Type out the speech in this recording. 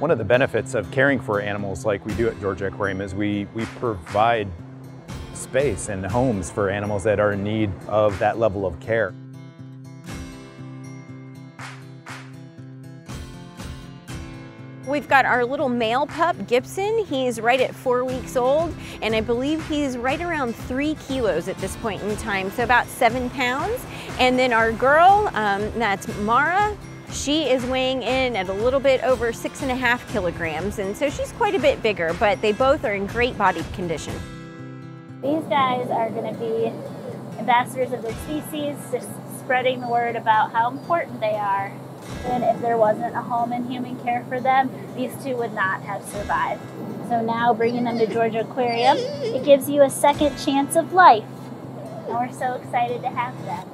One of the benefits of caring for animals like we do at Georgia Aquarium is we, we provide space and homes for animals that are in need of that level of care. We've got our little male pup, Gibson. He's right at four weeks old, and I believe he's right around three kilos at this point in time, so about seven pounds. And then our girl, um, that's Mara, she is weighing in at a little bit over six and a half kilograms, and so she's quite a bit bigger, but they both are in great body condition. These guys are going to be ambassadors of their species, just spreading the word about how important they are. And if there wasn't a home and human care for them, these two would not have survived. So now bringing them to Georgia Aquarium, it gives you a second chance of life. And we're so excited to have them.